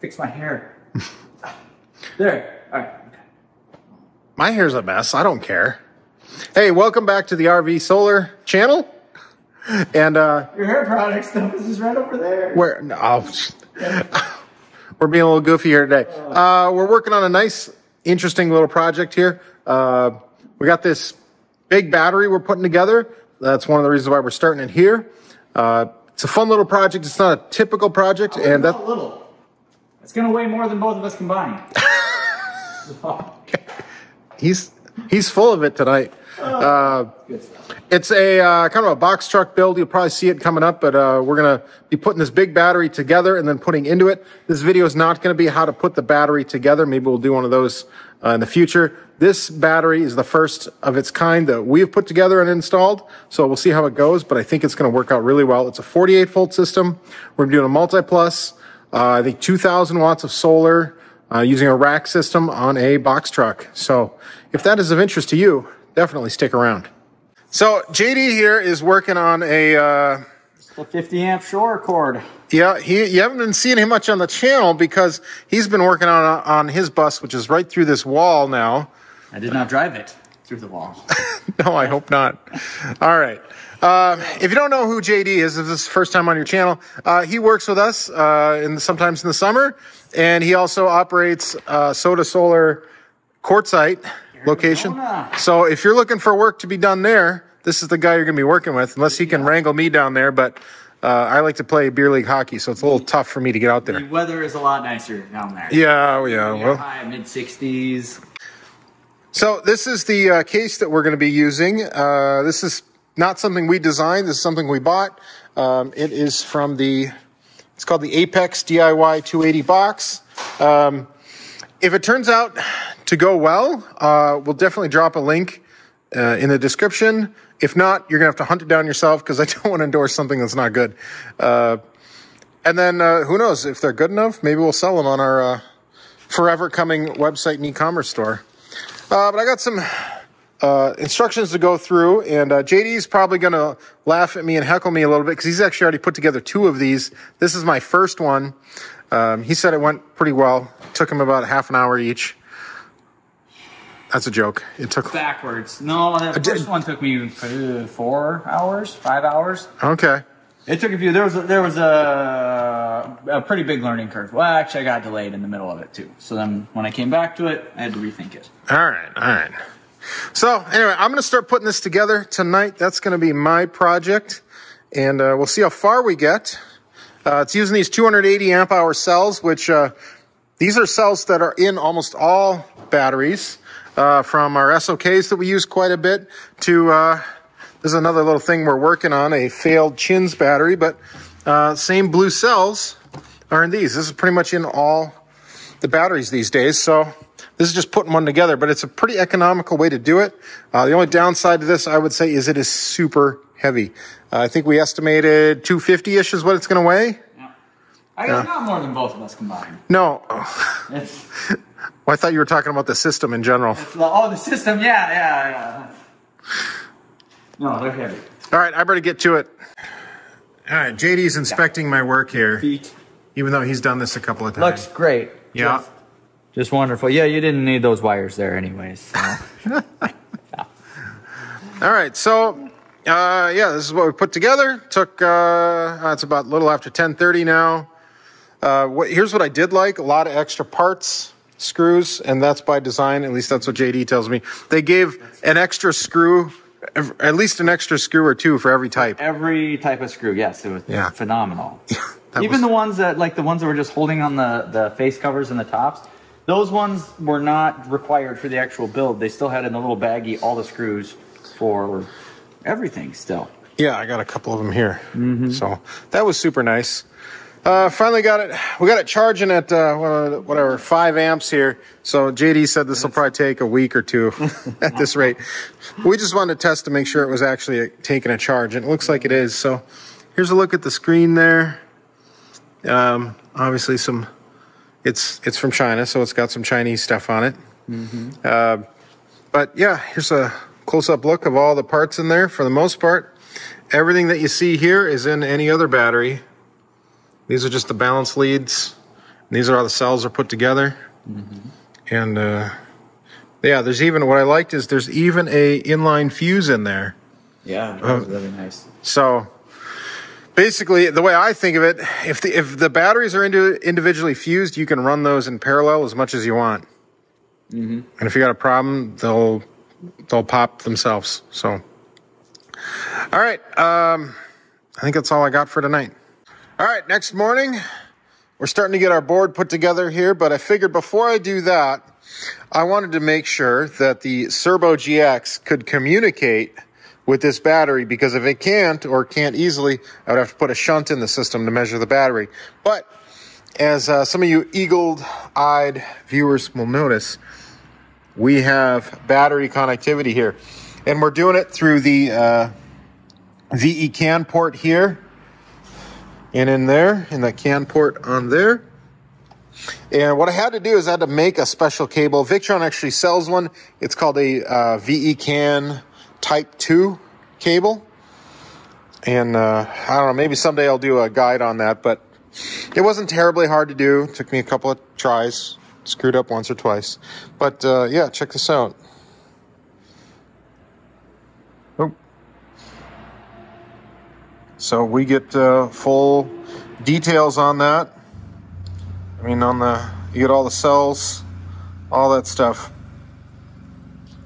Fix my hair. there. All right. My hair's a mess. I don't care. Hey, welcome back to the RV Solar channel. And uh, Your hair product stuff is just right over there. we're no, oh, we're being a little goofy here today. Uh, we're working on a nice, interesting little project here. Uh, we got this big battery we're putting together. That's one of the reasons why we're starting it here. Uh, it's a fun little project. It's not a typical project, and Not that a little. It's gonna weigh more than both of us combined. he's he's full of it tonight. Good stuff. It's a uh, kind of a box truck build. You'll probably see it coming up, but uh, we're gonna be putting this big battery together and then putting into it. This video is not gonna be how to put the battery together. Maybe we'll do one of those uh, in the future. This battery is the first of its kind that we've put together and installed. So we'll see how it goes, but I think it's gonna work out really well. It's a 48 volt system. We're doing a multi plus. Uh, I think 2,000 watts of solar uh, using a rack system on a box truck. So if that is of interest to you, definitely stick around. So JD here is working on a, uh, The 50 amp shore cord. yeah, he, you haven't been seeing him much on the channel because he's been working on, on his bus, which is right through this wall now. I did not drive it through the wall. No, I hope not. All right. Um, if you don't know who JD is, if this is the first time on your channel, uh, he works with us uh, in the, sometimes in the summer, and he also operates uh, Sota Solar Quartzite location. Arizona. So if you're looking for work to be done there, this is the guy you're going to be working with, unless he can wrangle me down there. But uh, I like to play beer league hockey, so it's a little tough for me to get out there. The weather is a lot nicer down there. Yeah, yeah. Well, high mid 60s. So this is the uh, case that we're going to be using. Uh, this is not something we designed. This is something we bought. Um, it is from the, it's called the Apex DIY 280 box. Um, if it turns out to go well, uh, we'll definitely drop a link uh, in the description. If not, you're gonna have to hunt it down yourself because I don't want to endorse something that's not good. Uh, and then uh, who knows if they're good enough? Maybe we'll sell them on our uh, forever coming website and e-commerce store. Uh, but I got some uh, instructions to go through, and uh, JD's probably going to laugh at me and heckle me a little bit because he's actually already put together two of these. This is my first one. Um, he said it went pretty well. took him about half an hour each. That's a joke. It took. Backwards. No, that first one took me uh, four hours, five hours. Okay. It took a few. There was a, there was a, a pretty big learning curve. Well, actually, I got delayed in the middle of it too. So then, when I came back to it, I had to rethink it. All right. All right. So anyway, I'm going to start putting this together tonight. That's going to be my project, and uh, we'll see how far we get. Uh, it's using these 280 amp hour cells, which uh, these are cells that are in almost all batteries, uh, from our SOKs that we use quite a bit to uh, this is another little thing we're working on, a failed chins battery, but uh, same blue cells are in these. This is pretty much in all the batteries these days. So this is just putting one together, but it's a pretty economical way to do it. Uh, the only downside to this, I would say, is it is super heavy. Uh, I think we estimated 250-ish is what it's going to weigh. I got not more than both of us combined. No, It's, well, I thought you were talking about the system in general. it's the, oh, the system. Yeah, yeah, yeah. No, they're heavy. All right, I better get to it. All right, JD's inspecting my work here, Feet. even though he's done this a couple of times. Looks great. Yeah. Just, just wonderful. Yeah, you didn't need those wires there, anyways. So. All right, so uh, yeah, this is what we put together. Took uh, it's about a little after 10:30 now. Uh, what, here's what I did like: a lot of extra parts, screws, and that's by design. At least that's what JD tells me. They gave an extra screw, at least an extra screw or two for every type. Every type of screw, yes, it was Yeah. phenomenal. That Even was- the ones that, like the ones that were just holding on the, the face covers and the tops, those ones were not required for the actual build. They still had in the little baggie all the screws for everything still. Yeah, I got a couple of them here. So that was super nice. Uh, finally got it. We got it charging at uh, whatever five amps here. So JD said this will probably take a week or two at this rate. We just wanted to test to make sure it was actually taking a charge, and it looks like it is. So here's a look at the screen there. Um, obviously, some. It's it's from China, so it's got some Chinese stuff on it. Uh, but yeah, here's a close-up look of all the parts in there. For the most part, everything that you see here is in any other battery. These are just the balance leads These are how the cells are put together. And uh, yeah, there's even what I liked is there's even a inline fuse in there. Yeah, that was really nice. So basically, the way I think of it, if the if the batteries are into, individually fused, you can run those in parallel as much as you want. And if you got a problem, they'll they'll pop themselves. So, all right, um, I think that's all I got for tonight. All right, next morning, we're starting to get our board put together here, but I figured before I do that, I wanted to make sure that the Cerbo GX could communicate with this battery because if it can't or can't easily, I would have to put a shunt in the system to measure the battery. But as uh, some of you eagle-eyed viewers will notice, we have battery connectivity here, and we're doing it through the uh, VE CAN port here, and in there, in the CAN port on there. And what I had to do is I had to make a special cable. Victron actually sells one. It's called a uh, VE CAN Type 2 cable. And uh, I don't know, maybe someday I'll do a guide on that, but it wasn't terribly hard to do. It took me a couple of tries. Screwed up once or twice. But uh, yeah, check this out. Oh. So we get uh, full details on that. I mean, on the, you get all the cells, all that stuff.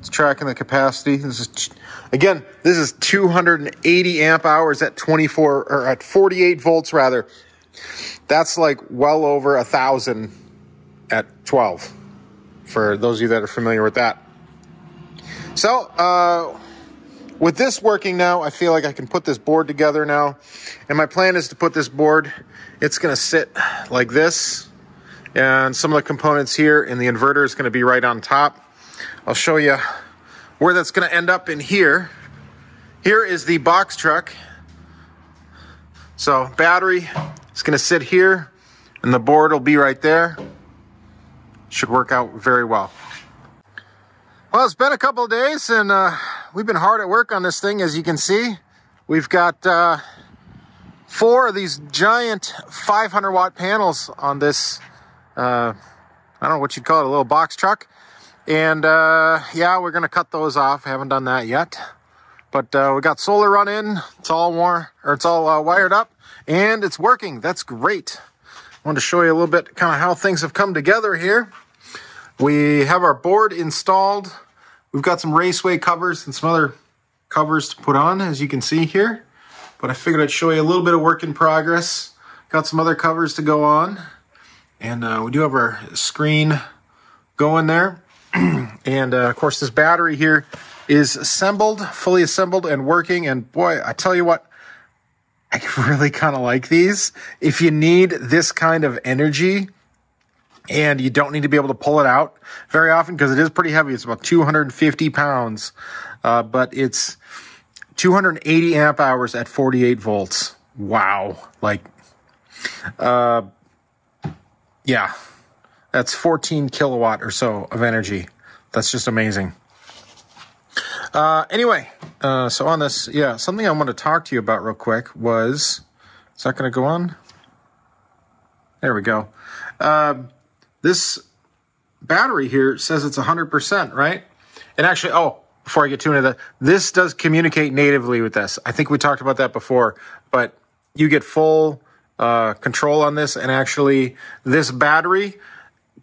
It's tracking the capacity. This is, again, this is 280 amp hours at 24, or at 48 volts rather. That's like well over a thousand at 12 for those of you that are familiar with that. So, uh, with this working now, I feel like I can put this board together now. And my plan is to put this board, it's going to sit like this. And some of the components here and the inverter is going to be right on top. I'll show you where that's going to end up in here. Here is the box truck. So battery is going to sit here and the board will be right there. Should work out very well. Well, it's been a couple of days and uh, we've been hard at work on this thing, as you can see. We've got uh, four of these giant 500 watt panels on this, uh, I don't know what you'd call it, a little box truck. And uh, yeah, we're to cut those off. Haven't done that yet. But uh, we got solar run in. It's all war or it's all uh, wired up and it's working. That's great. I wanted to show you a little bit kind of how things have come together here. We have our board installed. We've got some raceway covers and some other covers to put on, as you can see here. But I figured I'd show you a little bit of work in progress. Got some other covers to go on. And uh, we do have our screen going there. and uh, of course, this battery here is assembled, fully assembled and working. And boy, I tell you what, I really kind of like these. If you need this kind of energy, and you don't need to be able to pull it out very often because it is pretty heavy. It's about 250 pounds, uh, but it's 280 amp hours at 48 volts. Wow. Like, uh, yeah, that's 14 kilowatt or so of energy. That's just amazing. Uh, anyway, uh, so on this, yeah, something I want to talk to you about real quick was, is that going to go on? There we go. Uh, this battery here says it's 100%, right? And actually, oh, before I get too into that, this does communicate natively with this. I think we talked about that before, but you get full uh, control on this, and actually, this battery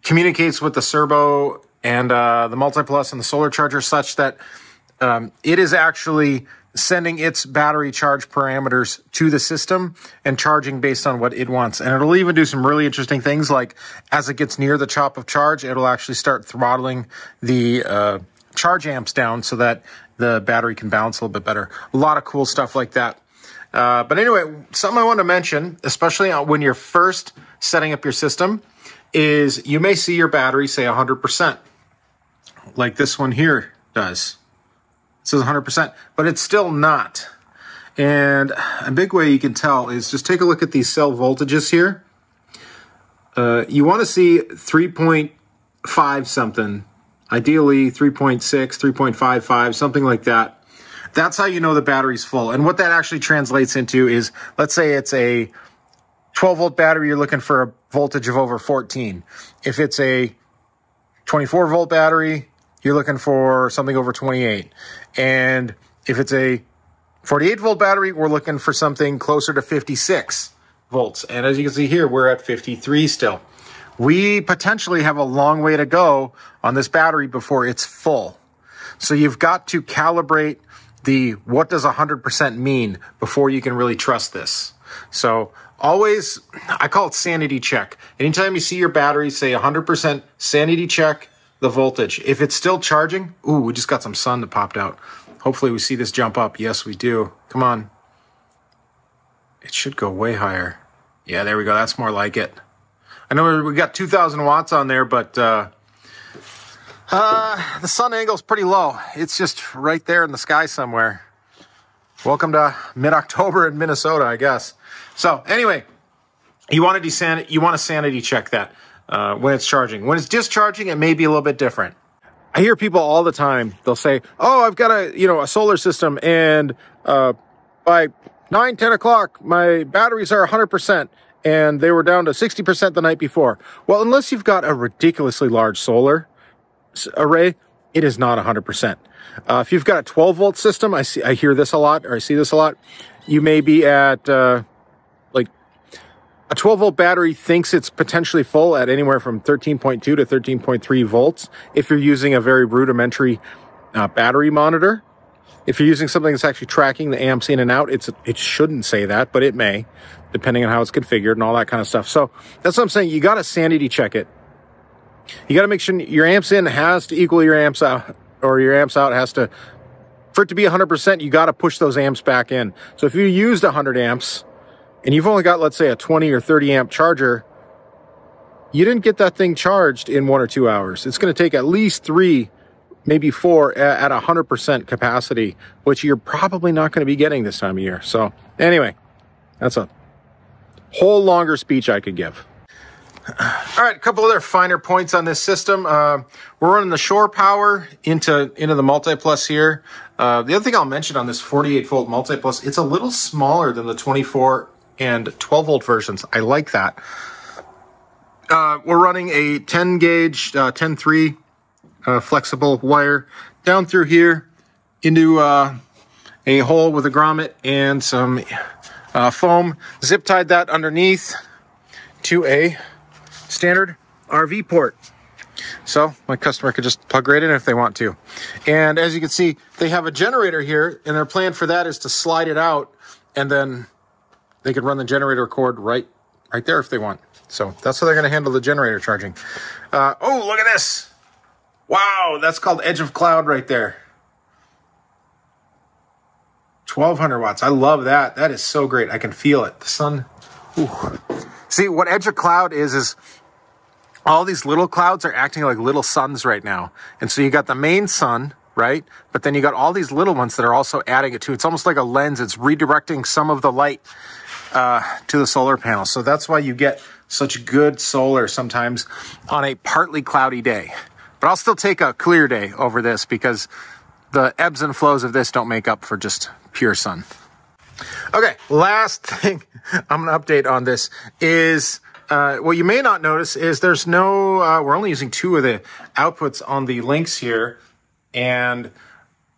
communicates with the Cerbo and uh, the MultiPlus and the solar charger such that um, it is actually sending its battery charge parameters to the system and charging based on what it wants. And it'll even do some really interesting things like as it gets near the chop of charge, it'll actually start throttling the uh, charge amps down so that the battery can balance a little bit better. A lot of cool stuff like that. Uh, but anyway, something I want to mention, especially when you're first setting up your system, is you may see your battery say 100%, like this one here does. It says 100%, but it's still not. And a big way you can tell is just take a look at these cell voltages here. Uh, you want to see 3.5 something, ideally 3.6, 3.55, something like that. That's how you know the battery's full. And what that actually translates into is, let's say it's a 12 volt battery, you're looking for a voltage of over 14. If it's a 24 volt battery, you're looking for something over 28. And if it's a 48 volt battery, we're looking for something closer to 56 volts. And as you can see here, we're at 53 still. We potentially have a long way to go on this battery before it's full. So you've got to calibrate the what does 100% mean before you can really trust this. So always, I call it sanity check. Anytime you see your battery say 100% sanity check the voltage. If it's still charging, ooh, we just got some sun that popped out. Hopefully we see this jump up. Yes, we do. Come on. It should go way higher. Yeah, there we go. That's more like it. I know we got 2,000 watts on there, but uh, uh, the sun angle's pretty low. It's just right there in the sky somewhere. Welcome to mid-October in Minnesota, I guess. So anyway, you want to desan- you want to sanity check that uh, when it's charging. When it's discharging, it may be a little bit different. I hear people all the time. They'll say, "Oh, I've got a you know a solar system, and uh, by nine ten o'clock, my batteries are 100 percent." And they were down to 60% the night before. Well, unless you've got a ridiculously large solar array, it is not 100%. Uh, if you've got a 12 volt system, I see, I hear this a lot, or I see this a lot. You may be at, uh, like a 12 volt battery thinks it's potentially full at anywhere from 13.2 to 13.3 volts. If you're using a very rudimentary uh, battery monitor, if you're using something that's actually tracking the amps in and out, it's it shouldn't say that, but it may, depending on how it's configured and all that kind of stuff. So that's what I'm saying. You got to sanity check it. You got to make sure your amps in has to equal your amps out, or your amps out has to. For it to be 100%, you got to push those amps back in. So if you used 100 amps and you've only got, let's say, a 20 or 30 amp charger, you didn't get that thing charged in one or two hours. It's going to take at least three maybe four at 100% capacity, which you're probably not going to be getting this time of year. So anyway, that's a whole longer speech I could give. All right, a couple other finer points on this system. Uh, we're running the shore power into into the multi-plus here. Uh, the other thing I'll mention on this 48 volt multi-plus, it's a little smaller than the 24 and 12 volt versions. I like that. Uh, we're running a 10 gauge, uh, 10.3 uh, flexible wire down through here into uh, a hole with a grommet and some uh, foam. Zip tied that underneath to a standard RV port. So my customer could just plug right in if they want to. And as you can see, they have a generator here, and their plan for that is to slide it out, and then they could run the generator cord right, right there if they want. So that's how they're going to handle the generator charging. Uh, oh, look at this! Wow, that's called edge of cloud right there. 1200 watts. I love that. That is so great. I can feel it. The sun. Ooh. See, what edge of cloud is, is all these little clouds are acting like little suns right now. And so you got the main sun, right? But then you got all these little ones that are also adding it to. It's almost like a lens. It's redirecting some of the light uh, to the solar panel. So that's why you get such good solar sometimes on a partly cloudy day. But I'll still take a clear day over this because the ebbs and flows of this don't make up for just pure sun. Okay, last thing I'm going to update on this is uh, what you may not notice is there's no, uh, we're only using two of the outputs on the Lynx here. And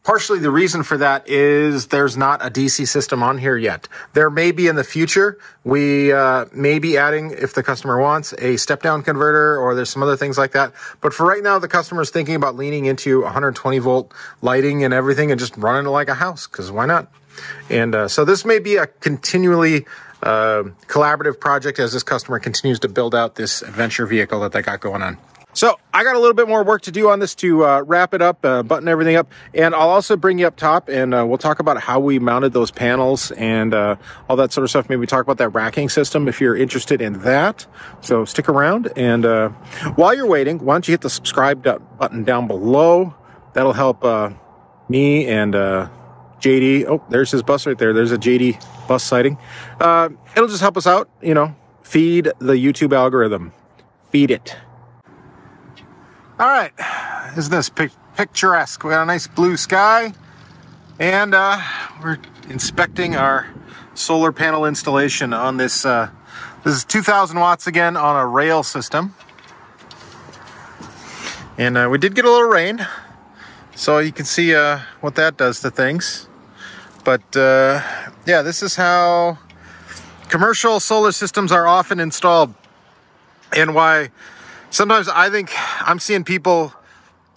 Partially the reason for that is there's not a DC system on here yet. There may be in the future. We uh, may be adding, if the customer wants, a step down converter or there's some other things like that. But for right now, the customer is thinking about leaning into 120 volt lighting and everything and just running it like a house because why not? And uh, so this may be a continually uh, collaborative project as this customer continues to build out this adventure vehicle that they got going on. So I got a little bit more work to do on this to uh, wrap it up, uh, button everything up, and I'll also bring you up top and uh, we'll talk about how we mounted those panels and uh, all that sort of stuff. Maybe talk about that racking system if you're interested in that. So stick around and uh, while you're waiting, why don't you hit the subscribe button down below? That'll help uh, me and JD. Oh, there's his bus right there. There's a JD bus sighting. it'll just help us out, you know, feed the YouTube algorithm. Feed it. All right, isn't this pic picturesque? We got a nice blue sky, and uh, we're inspecting our solar panel installation on this uh, This is 2,000 watts again on a rail system. And uh, we did get a little rain, so you can see uh, what that does to things. But uh, yeah, this is how commercial solar systems are often installed and why sometimes I think I'm seeing people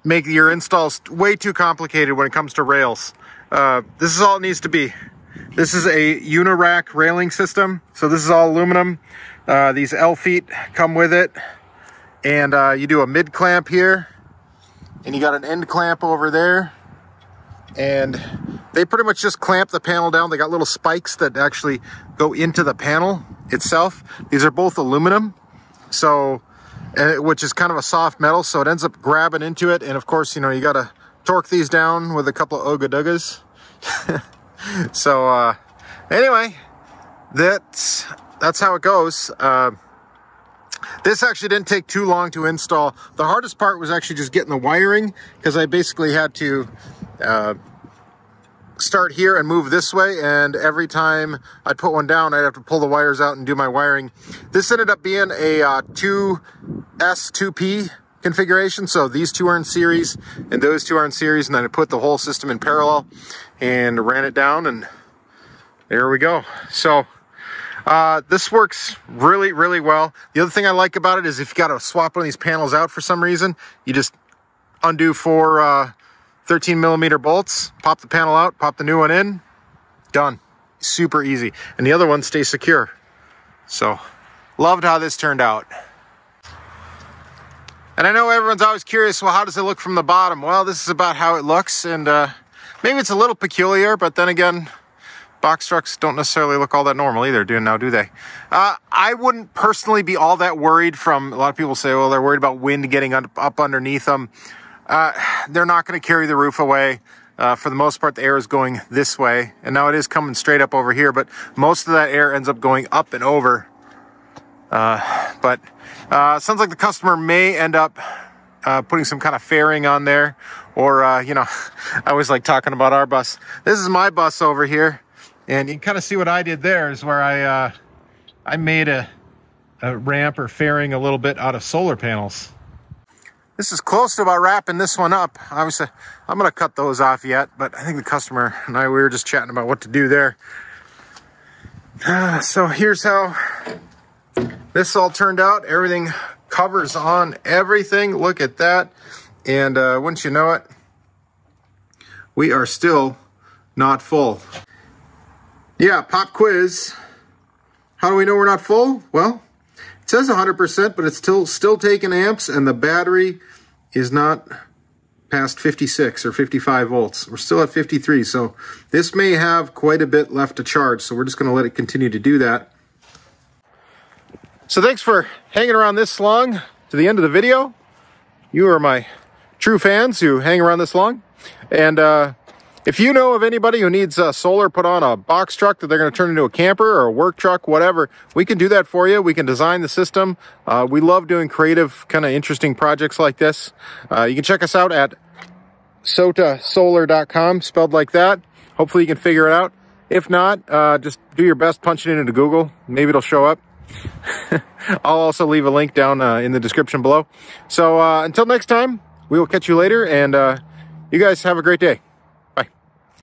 make your installs way too complicated when it comes to rails. Uh, this is all it needs to be. This is a Unirac railing system. So this is all aluminum. Uh, these L feet come with it. And uh, you do a mid clamp here. And you got an end clamp over there. And they pretty much just clamp the panel down. They got little spikes that actually go into the panel itself. These are both aluminum. So, which is kind of a soft metal. So it ends up grabbing into it. And of course, you know, you got to torque these down with a couple of Ogadugas. so, uh, anyway, that's, that's how it goes. Uh, this actually didn't take too long to install. The hardest part was actually just getting the wiring because I basically had to uh, start here and move this way. And every time I'd put one down, I'd have to pull the wires out and do my wiring. This ended up being a uh, 2S, 2P configuration. So these two are in series and those two are in series. And then I put the whole system in parallel and ran it down and there we go. So uh, this works really, really well. The other thing I like about it is if you got to swap one of these panels out for some reason, you just undo four uh, 13 millimeter bolts, pop the panel out, pop the new one in, done. Super easy. And the other one stays secure. So loved how this turned out. And I know everyone's always curious, well, how does it look from the bottom? Well, this is about how it looks. And uh, maybe it's a little peculiar, but then again, box trucks don't necessarily look all that normal either, do now, do they? Uh, I wouldn't personally be all that worried from, a lot of people say, well, they're worried about wind getting up, up underneath them. Uh, they're not going to carry the roof away. Uh, for the most part, the air is going this way. And now it is coming straight up over here, but most of that air ends up going up and over. Uh, but uh, sounds like the customer may end up uh, putting some kind of fairing on there. Or, uh, you know, I always like talking about our bus. This is my bus over here. And you can kind of see what I did there is where I, I made a, a ramp or fairing a little bit out of solar panels. This is close to about wrapping this one up. Obviously, I'm to cut those off yet, but I think the customer and I, we were just chatting about what to do there. Uh, so here's how this all turned out. Everything covers on everything. Look at that. And uh, wouldn't you know it, we are still not full. Yeah, pop quiz. How do we know we're not full? Well, it says 100%, but it's still still taking amps, and the battery is not past 56 or 55 volts. We're still at 53, so this may have quite a bit left to charge, so we're just going to let it continue to do that. So thanks for hanging around this long to the end of the video. You are my true fans who hang around this long. And uh, if you know of anybody who needs uh, solar put on a box truck that they're going to turn into a camper or a work truck, whatever, we can do that for you. We can design the system. Uh, we love doing creative, kind of interesting projects like this. Uh, you can check us out at sotasolar.com, spelled like that. Hopefully you can figure it out. If not, uh, just do your best punching it into Google. Maybe it'll show up. I'll also leave a link down uh, in the description below. So uh, until next time, we will catch you later, and you guys have a great day.